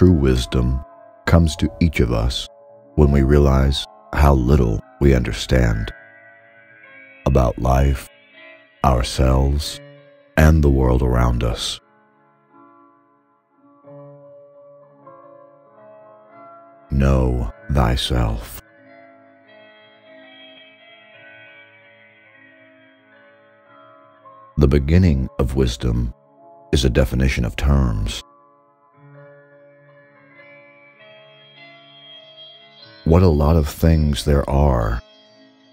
True wisdom comes to each of us when we realize how little we understand about life, ourselves, and the world around us. Know thyself. The beginning of wisdom is a definition of terms. What a lot of things there are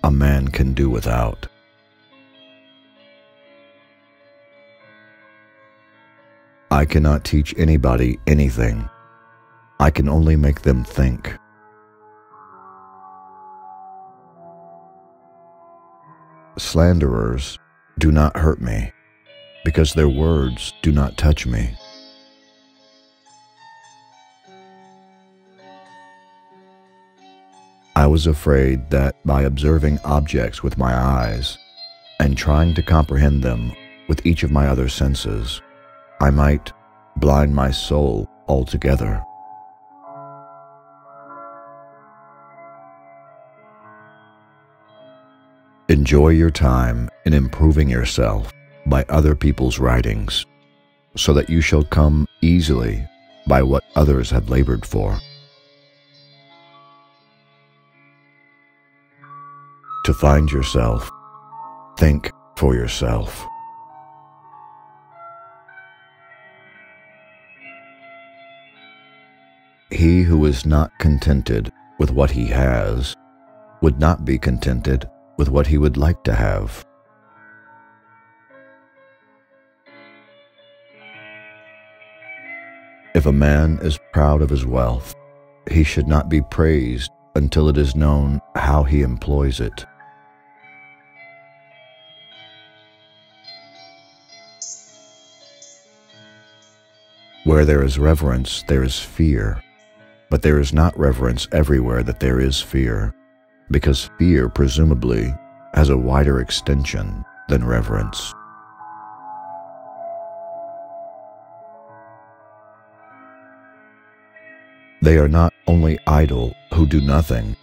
a man can do without. I cannot teach anybody anything. I can only make them think. Slanderers do not hurt me because their words do not touch me. I was afraid that by observing objects with my eyes and trying to comprehend them with each of my other senses, I might blind my soul altogether. Enjoy your time in improving yourself by other people's writings, so that you shall come easily by what others have labored for. To find yourself, think for yourself. He who is not contented with what he has would not be contented with what he would like to have. If a man is proud of his wealth, he should not be praised until it is known how he employs it. Where there is reverence, there is fear, but there is not reverence everywhere that there is fear, because fear presumably has a wider extension than reverence. They are not only idle who do nothing,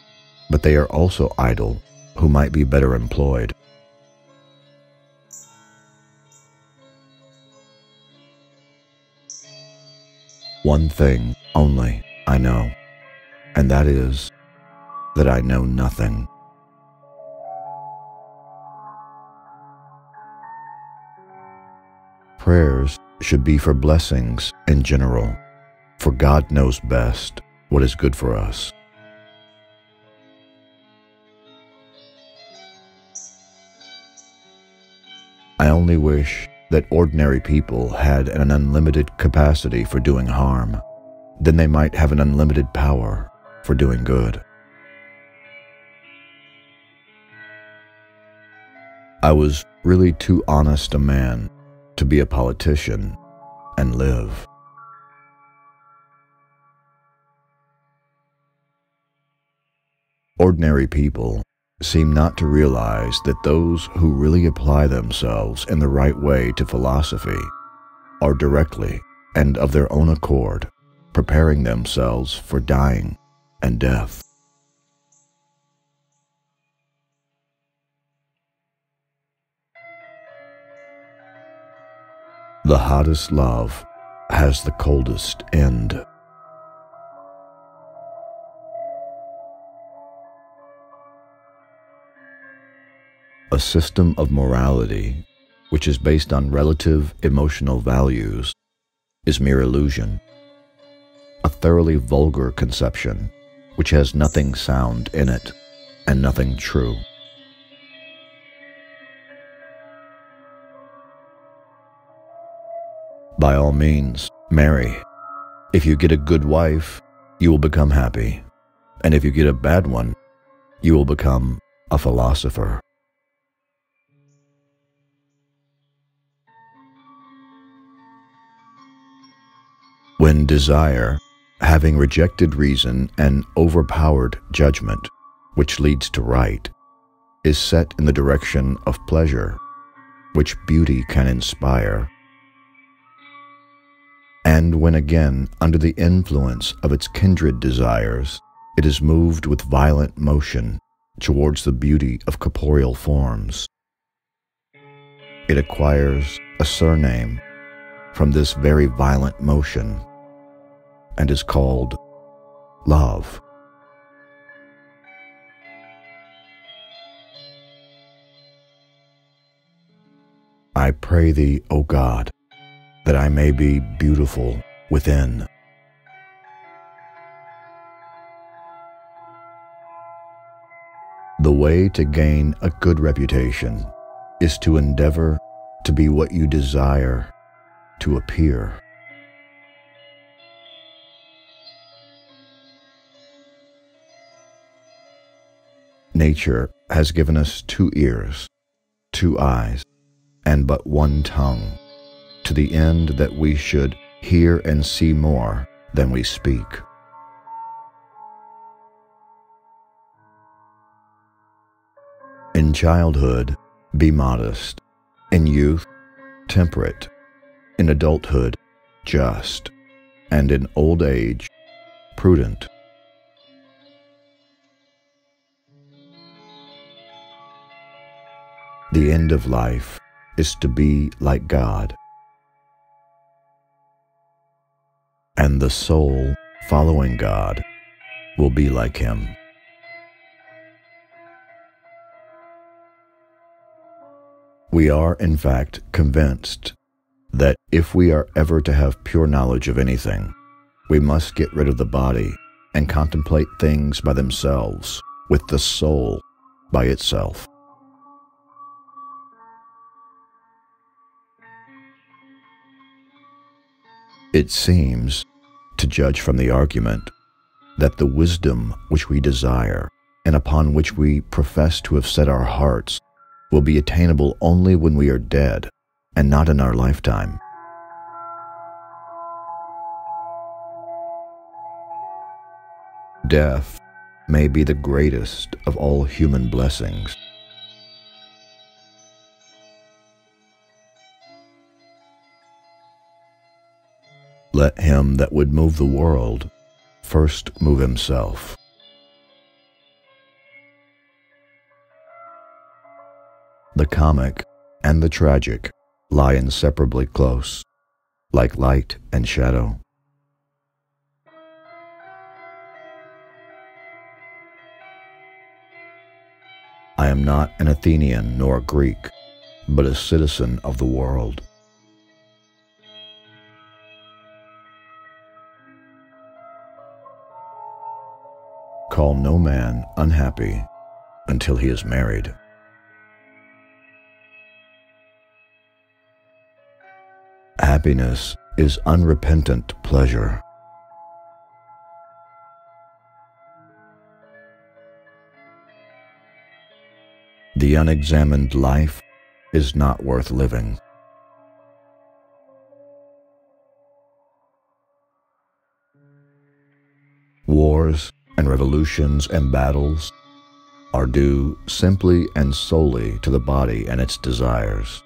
but they are also idle who might be better employed. One thing only I know, and that is that I know nothing. Prayers should be for blessings in general, for God knows best what is good for us. I only wish that ordinary people had an unlimited capacity for doing harm, then they might have an unlimited power for doing good. I was really too honest a man to be a politician and live. Ordinary people seem not to realize that those who really apply themselves in the right way to philosophy are directly and of their own accord preparing themselves for dying and death. The hottest love has the coldest end. A system of morality, which is based on relative emotional values, is mere illusion. A thoroughly vulgar conception, which has nothing sound in it and nothing true. By all means, marry. If you get a good wife, you will become happy. And if you get a bad one, you will become a philosopher. When desire, having rejected reason and overpowered judgment, which leads to right, is set in the direction of pleasure, which beauty can inspire, And when again, under the influence of its kindred desires, it is moved with violent motion towards the beauty of corporeal forms. It acquires a surname from this very violent motion and is called love. I pray thee, O God, that I may be beautiful within. The way to gain a good reputation is to endeavor to be what you desire to appear. Nature has given us two ears, two eyes, and but one tongue, to the end that we should hear and see more than we speak. In childhood, be modest. In youth, temperate. In adulthood, just. And in old age, prudent. The end of life is to be like God. And the soul following God will be like Him. We are, in fact, convinced that if we are ever to have pure knowledge of anything, we must get rid of the body and contemplate things by themselves, with the soul by itself. It seems, to judge from the argument, that the wisdom which we desire and upon which we profess to have set our hearts will be attainable only when we are dead and not in our lifetime. Death may be the greatest of all human blessings. Let him that would move the world first move himself. The comic and the tragic lie inseparably close, like light and shadow. I am not an Athenian nor a Greek, but a citizen of the world. Call no man unhappy until he is married. Happiness is unrepentant pleasure. The unexamined life is not worth living. Wars and revolutions and battles are due simply and solely to the body and its desires.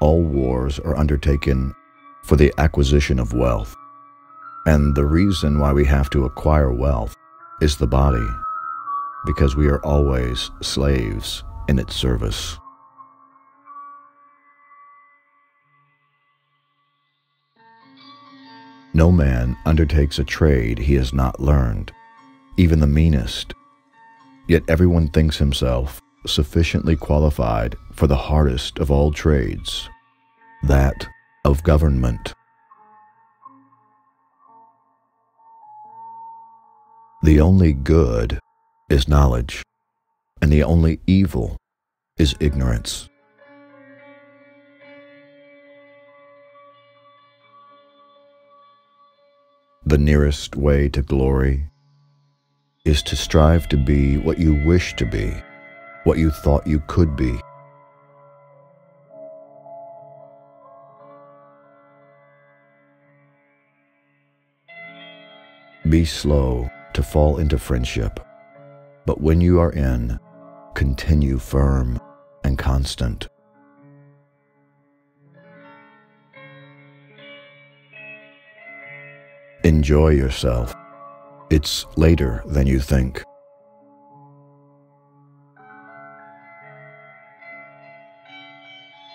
All wars are undertaken for the acquisition of wealth. And the reason why we have to acquire wealth is the body, because we are always slaves in its service. No man undertakes a trade he has not learned even the meanest. Yet everyone thinks himself sufficiently qualified for the hardest of all trades, that of government. The only good is knowledge, and the only evil is ignorance. The nearest way to glory is to strive to be what you wish to be, what you thought you could be. Be slow to fall into friendship, but when you are in, continue firm and constant. Enjoy yourself. It's later than you think.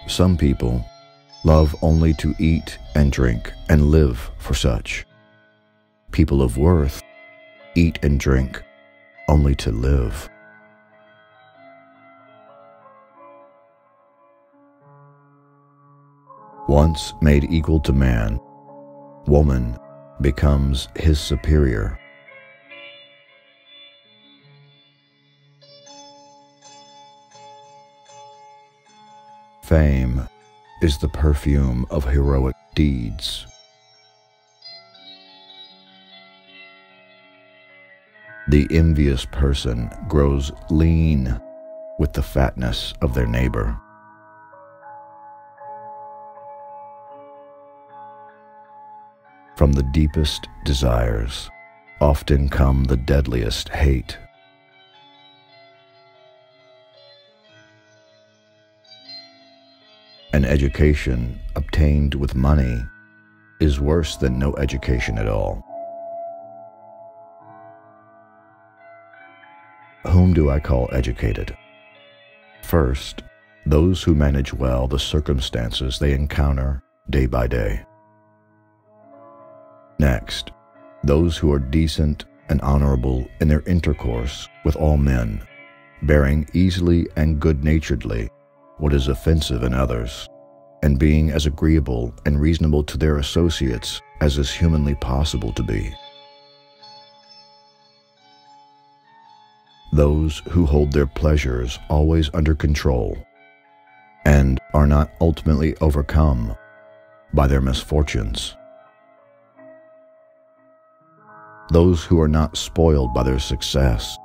Some people love only to eat and drink and live for such. People of worth eat and drink only to live. Once made equal to man, woman becomes his superior. Fame is the perfume of heroic deeds. The envious person grows lean with the fatness of their neighbor. From the deepest desires often come the deadliest hate. An education obtained with money is worse than no education at all. Whom do I call educated? First, those who manage well the circumstances they encounter day by day. Next, those who are decent and honorable in their intercourse with all men, bearing easily and good naturedly what is offensive in others, and being as agreeable and reasonable to their associates as is humanly possible to be. Those who hold their pleasures always under control and are not ultimately overcome by their misfortunes those who are not spoiled by their success,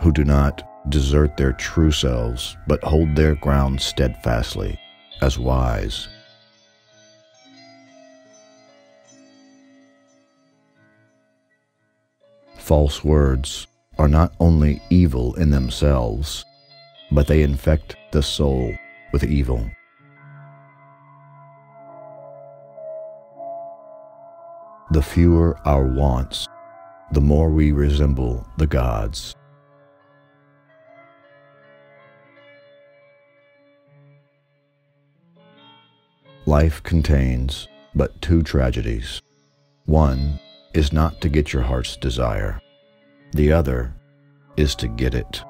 who do not desert their true selves, but hold their ground steadfastly as wise. False words are not only evil in themselves, but they infect the soul with evil. The fewer our wants, the more we resemble the gods. Life contains but two tragedies. One is not to get your heart's desire. The other is to get it.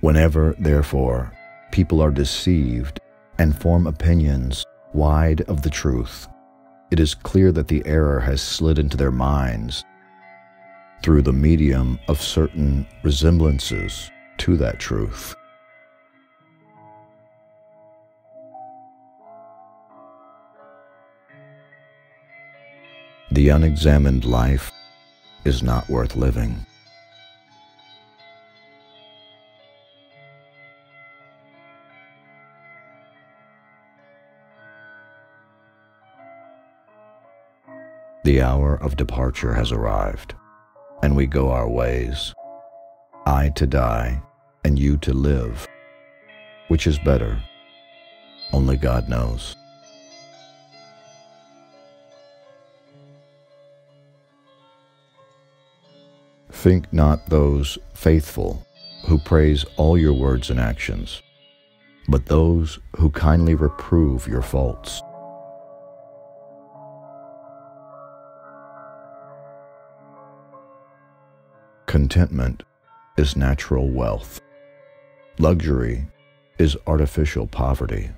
Whenever, therefore, people are deceived and form opinions wide of the truth, it is clear that the error has slid into their minds through the medium of certain resemblances to that truth. The unexamined life is not worth living. The hour of departure has arrived, and we go our ways. I to die, and you to live. Which is better? Only God knows. Think not those faithful who praise all your words and actions, but those who kindly reprove your faults. Contentment is natural wealth. Luxury is artificial poverty.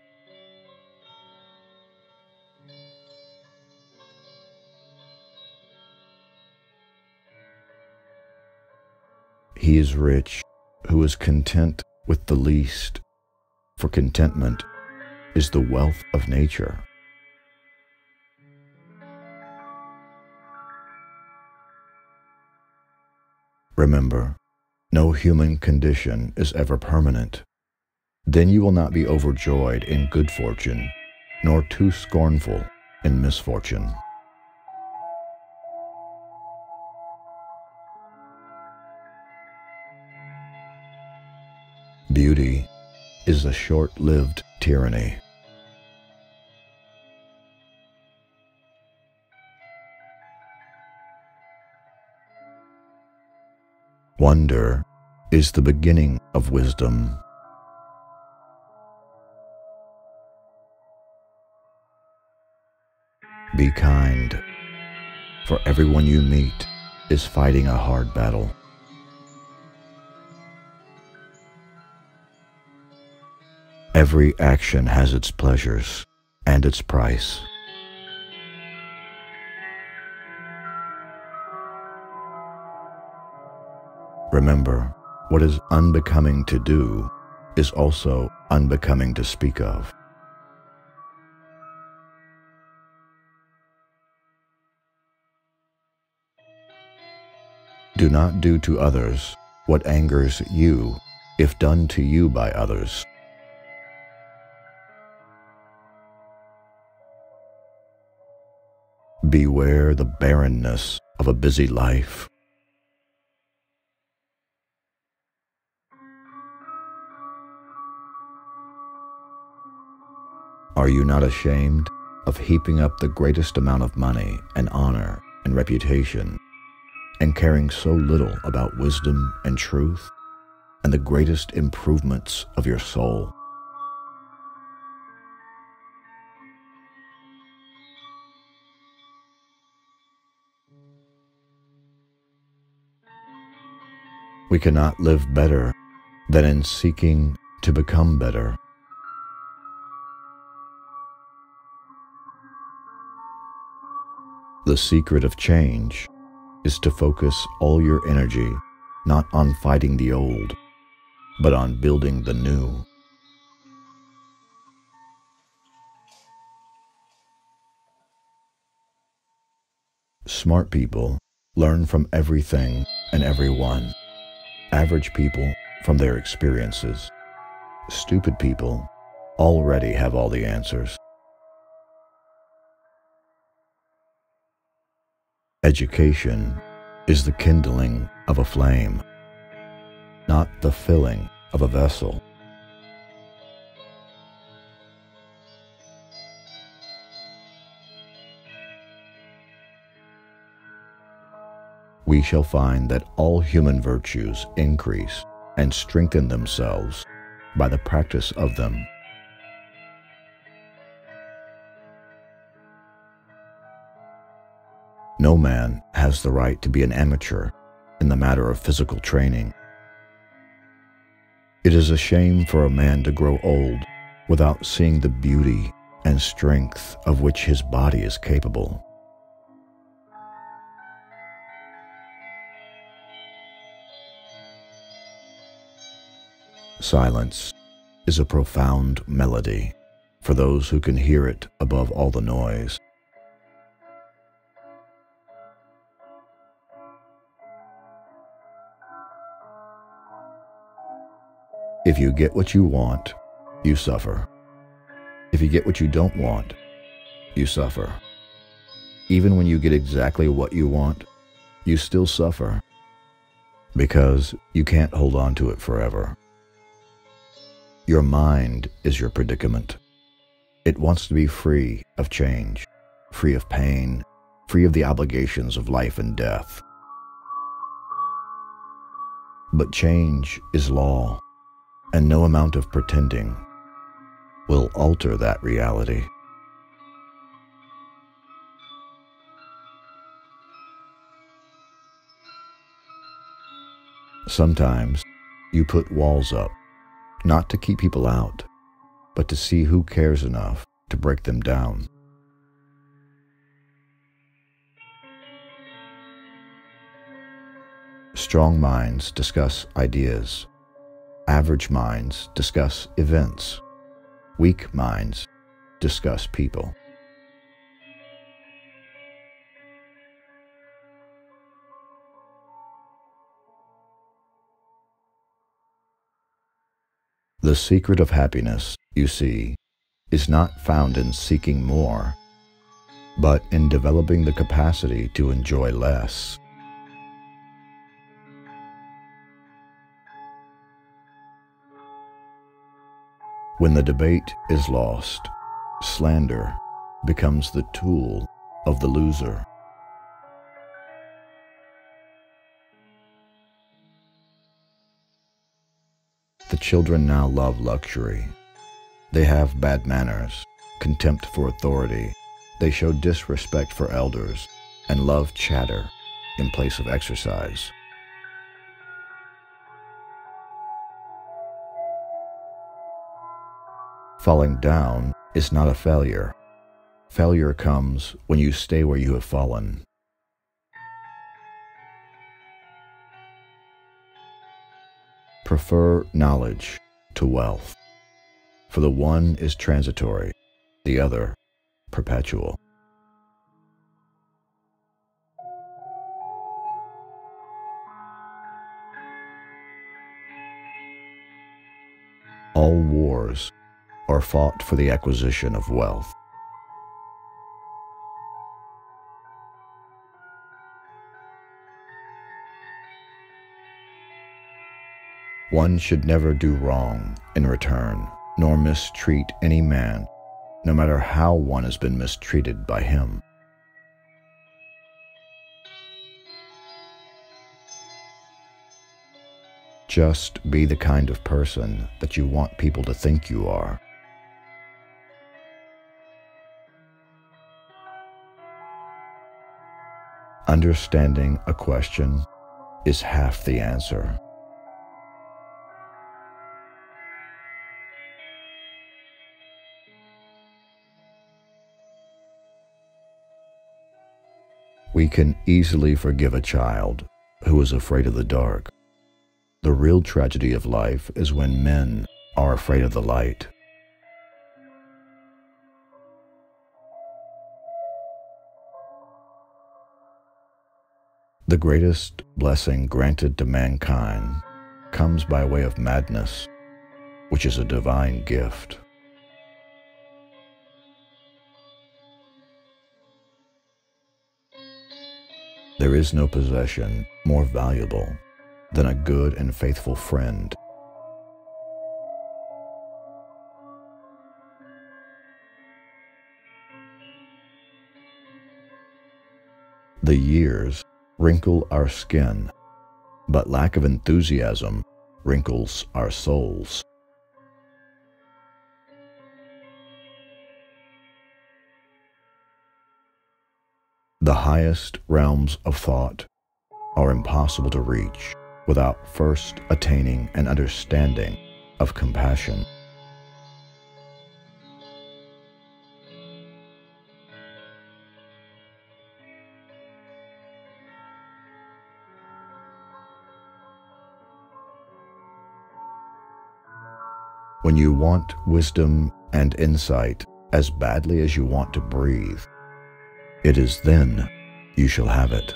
He is rich who is content with the least, for contentment is the wealth of nature. Remember, no human condition is ever permanent. Then you will not be overjoyed in good fortune, nor too scornful in misfortune. Beauty is a short-lived tyranny. Wonder is the beginning of wisdom. Be kind, for everyone you meet is fighting a hard battle. Every action has its pleasures and its price. Remember, what is unbecoming to do is also unbecoming to speak of. Do not do to others what angers you if done to you by others. Beware the barrenness of a busy life. Are you not ashamed of heaping up the greatest amount of money and honor and reputation and caring so little about wisdom and truth and the greatest improvements of your soul? We cannot live better than in seeking to become better. The secret of change is to focus all your energy not on fighting the old, but on building the new. Smart people learn from everything and everyone. Average people from their experiences. Stupid people already have all the answers. Education is the kindling of a flame, not the filling of a vessel. We shall find that all human virtues increase and strengthen themselves by the practice of them. No man has the right to be an amateur in the matter of physical training. It is a shame for a man to grow old without seeing the beauty and strength of which his body is capable. Silence is a profound melody for those who can hear it above all the noise. If you get what you want, you suffer. If you get what you don't want, you suffer. Even when you get exactly what you want, you still suffer because you can't hold on to it forever. Your mind is your predicament. It wants to be free of change, free of pain, free of the obligations of life and death. But change is law and no amount of pretending will alter that reality. Sometimes you put walls up, not to keep people out, but to see who cares enough to break them down. Strong minds discuss ideas Average minds discuss events. Weak minds discuss people. The secret of happiness, you see, is not found in seeking more, but in developing the capacity to enjoy less. When the debate is lost, slander becomes the tool of the loser. The children now love luxury. They have bad manners, contempt for authority. They show disrespect for elders and love chatter in place of exercise. Falling down is not a failure. Failure comes when you stay where you have fallen. Prefer knowledge to wealth, for the one is transitory, the other perpetual. All wars are fought for the acquisition of wealth. One should never do wrong in return, nor mistreat any man, no matter how one has been mistreated by him. Just be the kind of person that you want people to think you are. Understanding a question is half the answer. We can easily forgive a child who is afraid of the dark. The real tragedy of life is when men are afraid of the light. The greatest blessing granted to mankind comes by way of madness, which is a divine gift. There is no possession more valuable than a good and faithful friend. The years wrinkle our skin, but lack of enthusiasm wrinkles our souls. The highest realms of thought are impossible to reach without first attaining an understanding of compassion. When you want wisdom and insight as badly as you want to breathe, it is then you shall have it.